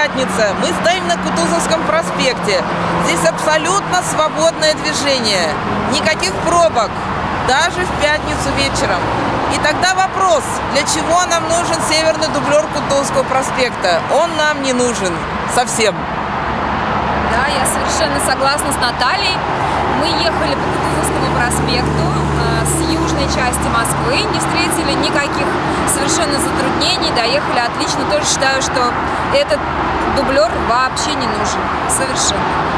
пятница. Мы стоим на Кутузовском проспекте. Здесь абсолютно свободное движение. Никаких пробок. Даже в пятницу вечером. И тогда вопрос, для чего нам нужен северный дублер Кутузовского проспекта? Он нам не нужен совсем. Да, я совершенно согласна с Натальей. Мы ехали по Кутузовскому проспекту э, с южной части Москвы, не встретили никаких совершенно затруднений, доехали отлично. Тоже считаю, что этот дублер вообще не нужен. Совершенно.